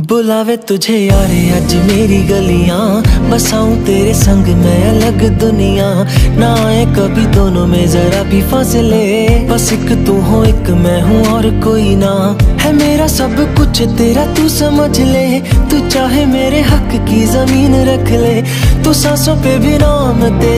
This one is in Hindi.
बुलावे तुझे यारे अज मेरी गलियाँ। बसाऊं तेरे संग, मैं अलग दुनिया। ना आए कभी दोनों में, जरा भी फासले। बस एक तू हो, एक मैं हूँ, और कोई ना। है मेरा सब कुछ, तेरा तू समझ ले। तू चाहे मेरे हक की ज़मीन रख ले। तू सांसों पे भी नाम तेरे